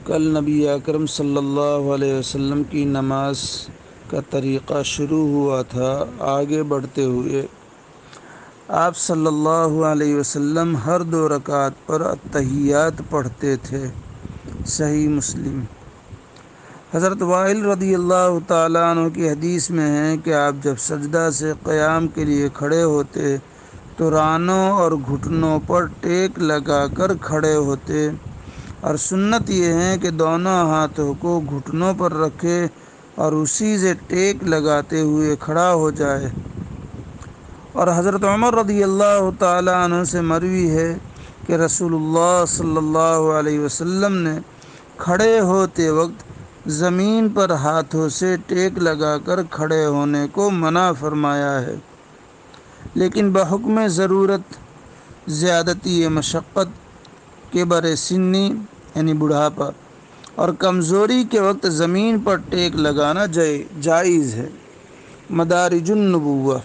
कल नबी अकरम सल्लल्लाहु अलैहि वसल्लम की नमाज़ का तरीक़ा शुरू हुआ था आगे बढ़ते हुए। आप सल्लल्लाहु अलैहि वसल्लम हर दो रकात पर अतहियात पढ़ते थे, सही मुस्लिम। हज़रत वाइल रदी अल्लाह तु की हदीस में है कि आप जब सजदा से क़याम के लिए खड़े होते तो रानों और घुटनों पर टेक लगाकर खड़े होते और सुन्नत ये है कि दोनों हाथों को घुटनों पर रखे और उसी से टेक लगाते हुए खड़ा हो जाए। और हज़रत उमर रदी अल्लाह तु से मरवी है कि रसूलुल्लाह सल्लल्लाहु अलैहि वसल्लम ने खड़े होते वक्त ज़मीन पर हाथों से टेक लगाकर खड़े होने को मना फरमाया है। लेकिन बहक्म ज़रूरत, ज़्यादती मशक्क़त के बर सिन्नी, यानी बुढ़ापा, और कमज़ोरी के वक्त ज़मीन पर टेक लगाना जायज़ है। मदारिजुन्नबुआ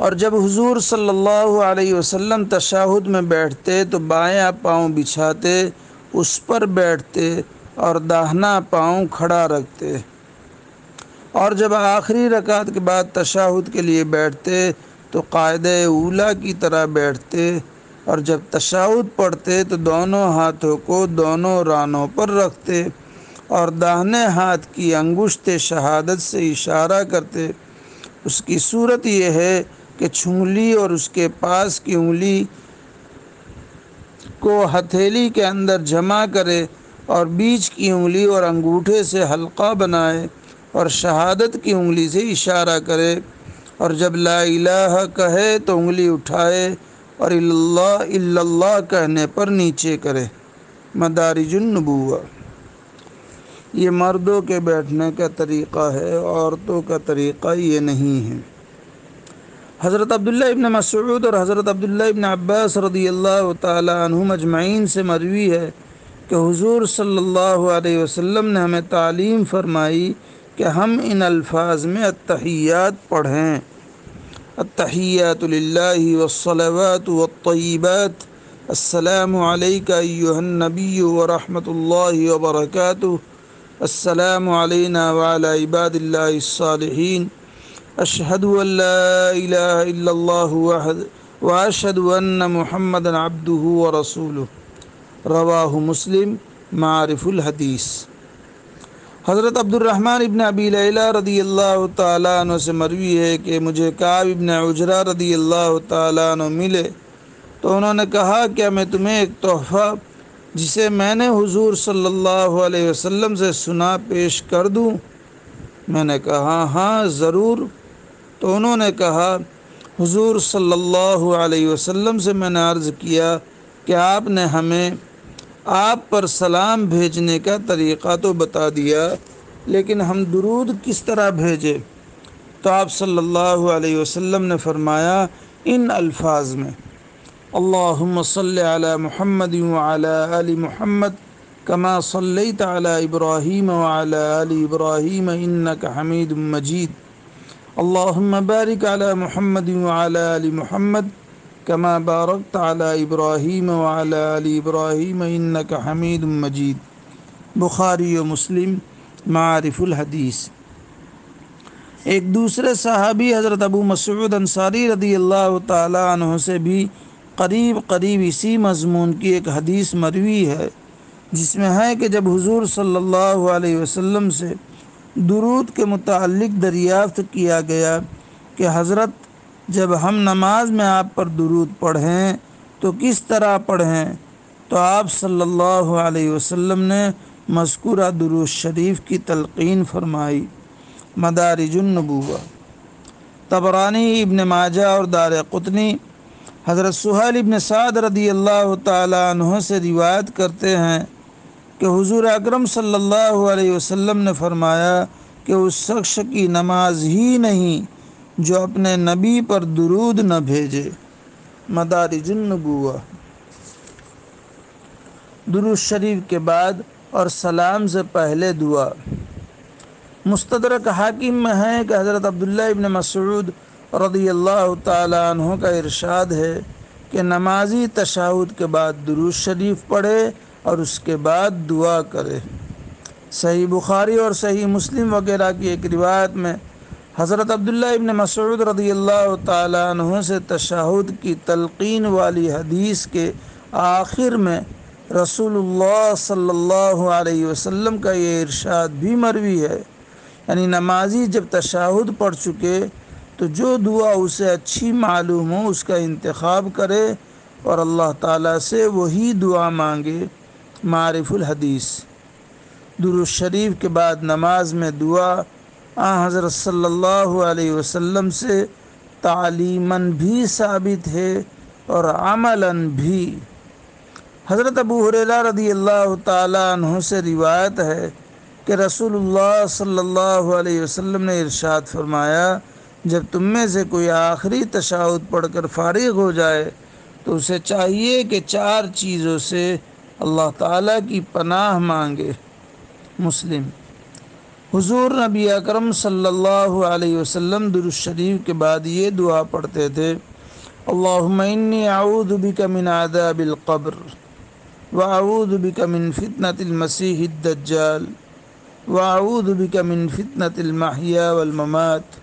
और जब हुजूर सल्लल्लाहु अलैहि वसल्लम तशाहुद में बैठते तो बायां पाँव बिछाते, उस पर बैठते और दाहना पाँव खड़ा रखते। और जब आखिरी रकात के बाद तशाहुद के लिए बैठते तो कायद ऊला की तरह बैठते और जब तशाहुद पढ़ते तो दोनों हाथों को दोनों रानों पर रखते और दाहने हाथ की अंगुश्त शहादत से इशारा करते। उसकी सूरत यह है कि छुंगली और उसके पास की उंगली को हथेली के अंदर जमा करे और बीच की उंगली और अंगूठे से हल्का बनाए और शहादत की उंगली से इशारा करे। और जब ला इलाहा कहे तो उंगली उठाए और इल्लल्लाह कहने पर नीचे करे। मदारिजुन्नबुआ ये मर्दों के बैठने का तरीक़ा है, औरतों का तरीक़ा ये नहीं है। हज़रत अब्दुल्ला इबन मसूद और हज़रत अब्दुल्ला इबन अब्बास रदी अल्लाह अजमाइन से मरवी है कि हुजूर सल्लल्लाहु अलैहि वसल्लम ने हमें तालीम फरमाई कि हम इन अल्फाज में अतहियात पढ़ें। अतहियात वसलवात वत्तयिबात अस्सलामु अलैका अय्युहन्नबी व रहमतुल्लाहि व बरकातुहू अस्सलामु अलैना व अला इबादिल्लाहिस सालिहीन अशहदु अल्ला इलाहा इल्लल्लाहु वहद व अशहदु अन्न मुहम्मदन अब्दुहु व रसूलुहु रवाहु मुस्लिम मारिफुल हदीस हज़रत अब्दुलरहमान इबन अबी लैला रदी अल्लाह तु से मरवी है कि मुझे काब इबन उजरा रदी अल्लाह तु मिले तो उन्होंने कहा क्या मैं तुम्हें एक तोहफ़ा जिसे मैंने हुजूर सल्लल्लाहु अलैहि वसल्लम से सुना पेश कर दूँ? मैंने कहा हाँ ज़रूर तो उन्होंने कहा, हुजूर सल्लल्लाहु अलैहि वसल्लम से मैंने अर्ज़ किया कि आपने हमें आप पर सलाम भेजने का तरीक़ा तो बता दिया, लेकिन हम दुरूद किस तरह भेजें? तो आप सल्लल्लाहु अलैहि वसल्लम ने फरमाया, इन अल्फाज में, अल्लाहुम्म सल्लि अला मुहम्मद अला आलि मुहम्मद, कमा सल्लैत अला इब्राहीम व अला इब्राहीम, इन्नक हमीद मजीद। अल्लाहुम्म बारिक अला मुहम्मद अला आलि मुहम्मद बारकत अला इब्राहीम व अला आलि इब्राहीम इन्नक हमीद मजीद बुखारी मुस्लिम मारिफुल हदीस एक दूसरे सहाबी हज़रत अबू मसूद अंसारी रदी अल्लाह तु से भी करीब करीब इसी मजमून की एक हदीस मरवी है जिसमें है कि जब हुजूर सल्लल्लाहु अलैहि वसल्लम से दुरूद के मुतालिक दरियाफ्त किया गया कि हज़रत जब हम नमाज़ में आप पर दुरूद पढ़ें तो किस तरह पढ़ें? तो आप सल्लल्लाहु अलैहि वसल्लम ने मस्कुरा दुरूद शरीफ की तलकीन फरमाई मदारिजुन्नबूआ तबरानी इब्न माजा और दार कुतनी हज़रत सुहल इब्न साद रदी अल्लाह तह से रिवायत करते हैं कि हुजूर अकरम सल्लल्लाहु अलैहि वसल्लम ने फरमाया कि उस शख्स की नमाज़ ही नहीं जो अपने नबी पर दुरूद न भेजे। मदारिजुन्नबुआ दुरूद शरीफ के बाद और सलाम से पहले दुआ। मुस्तदरक हाकिम में है कि हज़रत अब्दुल्ला इबन मसूद रदी अल्लाह तह का इरशाद है कि नमाजी तशाहुद के बाद दुरूद शरीफ पढ़े और उसके बाद दुआ करे। सही बुखारी और सही मुस्लिम वगैरह की एक रिवायत में हज़रत अब्दुल्ला इबन मसूद रदी अल्लाह से तशाहुद की तलकीन वाली हदीस के आखिर में रसूलुल्लाह सल्लल्लाहु अलैहि वसल्लम का ये इरशाद भी मरवी है। यानी नमाजी जब तशाहुद पढ़ चुके तो जो दुआ उसे अच्छी मालूम हो, उसका इंतखब करे और अल्लाह ताला से वही दुआ मांगे, मारिफुल हदीस। दुरुज शरीफ के बाद नमाज़ में दुआ हज़रत सल्लल्लाहु अलैहि वसल्लम से तालीमन भी साबित है और अमलन भी। हज़रत अबू हुरैरा रदी अल्लाह तह से रिवायत है कि रसूलुल्लाह सल्लल्लाहु अलैहि वसल्लम ने इरशाद फरमाया, जब तुम में से कोई आखिरी तशाउद पढ़कर फारिग हो जाए तो उसे चाहिए कि चार चीज़ों से अल्लाह ताला की पनाह मांगे। मुस्लिम हुजूर नबी अकरम सल्लल्लाहु अलैहि वसल्लम दुरुश शरीफ के बाद ये दुआ पढ़ते थे अल्लाहुम्मन्नी अऊदु बिका मिन आदाबिल क़ब्र, व अऊदु बिका मिन फितनतिल मसीह दज्जाल, व अऊदु बिका मिन फितनतिल महया वल ममात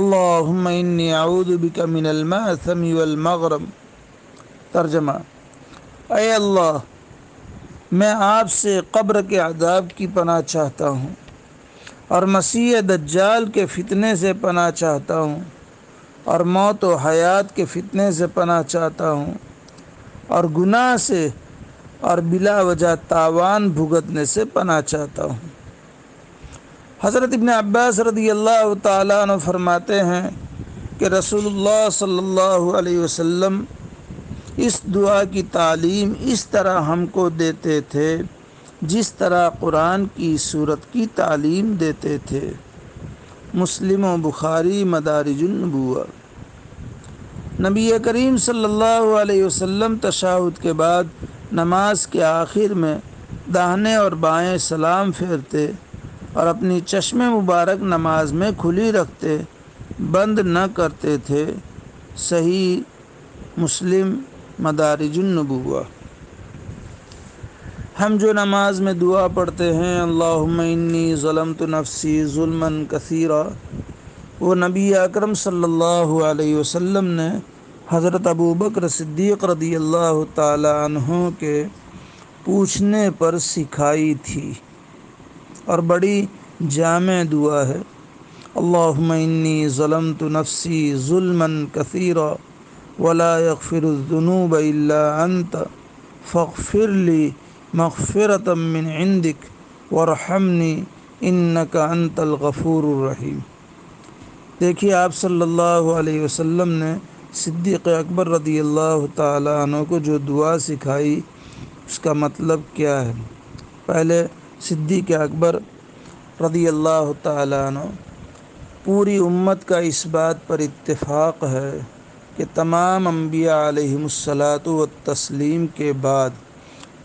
अल्लाहुम्मन्नी अऊदु बिका मिनल माथमी वल मगरम। तर्जमा अय अल्लाह, मैं आपसे कब्र के अदाब की पनाह चाहता हूँ। और मसीह दज्जाल के फितने से पना चाहता हूँ, और मौत व हयात के फितने से पना चाहता हूँ, और गुनाह से और बिला वजह तावान भुगतने से पना चाहता हूँ। हज़रत इबन अब्बास रदी अल्लाह तन फरमाते हैं कि रसूलुल्लाह सल्लल्लाहु अलैहि वसल्लम इस दुआ की तालीम इस तरह हमको देते थे जिस तरह कुरान की सूरत की तालीम देते थे, मुस्लिम व बुखारी मदारिजुलनबुआ नबी करीम सल्लल्लाहु अलैहि वसल्लम तशाहुद के बाद नमाज़ के आखिर में दाहने और बाएँ सलाम फेरते और अपनी चश्मे मुबारक नमाज़ में खुली रखते, बंद न करते थे, सही मुस्लिम मदारिजुलनबुआ हम जो नमाज़ में दुआ पढ़ते हैं अल्लाहुम्मनी ज़लम तो नफसी जुल्मन कसीरा। वो नबी अकरम सल्लल्लाहु अलैहि वसल्लम ने हज़रत अबू बकर सिद्दीक़ रदी अल्लाह तहों के पूछने पर सिखाई थी। और बड़ी जाम दुआ है अल्लाहुम्मनी ज़लम तो नफसी जुल्मन कसीरा, वला यगफिरुज़ुनूब इल्ला अंत फ़िरली मगफ़रतम मिन इंदिक, वरहमनी, इन्नका अंतल गफ़ूररहीम देखिए, आप सल्लल्लाहु अलैहि वसल्लम ने सिद्दीक़ अकबर रदी अल्लाह तु को जो दुआ सिखाई, उसका मतलब क्या है? पहले सिद्दीक़ अकबर रदी अल्लाह तु पूरी उम्मत का इस बात पर इत्तेफाक है कि तमाम अम्बिया तस्लीम के बाद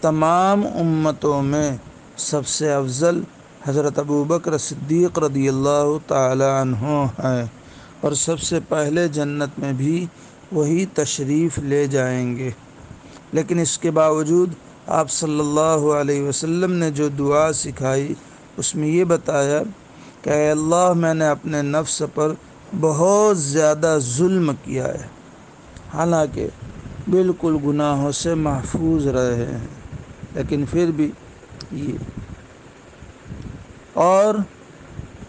तमाम उम्मतों में सबसे अफज़ल हज़रत अबू बकर सिद्दीक़ रदी अल्लाह तहों हैं और सबसे पहले जन्नत में भी वही तशरीफ़ ले जाएँगे। लेकिन इसके बावजूद आप सल्लल्लाहु अलैहि वसल्लम ने जो दुआ सिखाई, उसमें ये बताया कि अल्लाह, मैंने अपने नफ्स पर बहुत ज़्यादा जुल्म किया है। हालाँकि बिल्कुल गुनाहों से महफूज रहे हैं। लेकिन फिर भी ये। और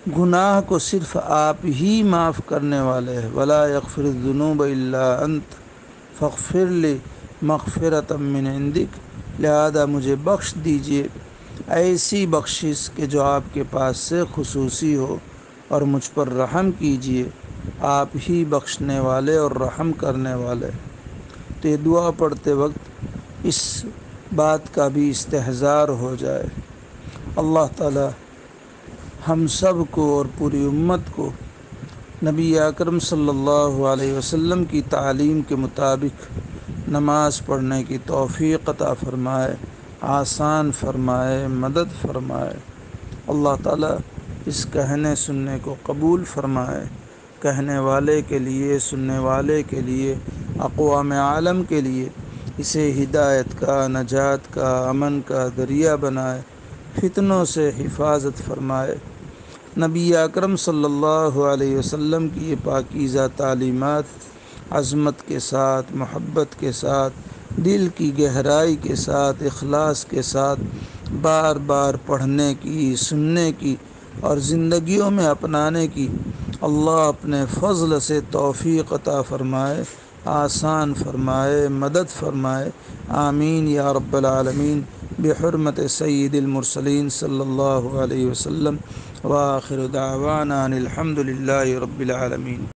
गुनाह को सिर्फ़ आप ही माफ़ करने वाले हैं। वला यकफिर जुनूब अंत। फ़िर ले मगफ़रत मिन इंदिक। लिहाजा मुझे बख्श दीजिए। ऐसी बख्शिश के जो आपके पास से खसूसी हो और मुझ पर रहम कीजिए। आप ही बख्शने वाले और रहम करने वाले। तो ये दुआ पढ़ते वक्त इस बात का भी इस्तेहज़ार हो जाए। अल्लाह ताला हम सबको और पूरी उम्मत को नबी अकरम सल्लल्लाहु अलैहि वसल्लम की तालीम के मुताबिक नमाज़ पढ़ने की तौफ़ी अता फ़रमाए, आसान फरमाए, मदद फरमाए। अल्लाह ताला इस कहने सुनने को कबूल फरमाए। कहने वाले के लिए, सुनने वाले के लिए, अकवाम आलम के लिए इसे हिदायत का, नजात का, अमन का दरिया बनाए, फितनों से हिफाजत फरमाए। नबी अकरम सल्लल्लाहु अलैहि वसल्लम की ये पाकिज़ा तालीमात, अज़मत के साथ, मोहब्बत के साथ, दिल की गहराई के साथ अखलास के साथ बार बार पढ़ने की, सुनने की और ज़िंदगियों में अपनाने की, अल्लाह अपने फ़ज़ल से तोफ़ी अता फ़रमाए। आसान फरमाए, मदद फरमाए। आमीन या रब्बल आलमीन। बहरमत सैदिलमरसलिन सल्लल्लाहु अलैहि वसल्लम। व आखिर दावाना आलमीन।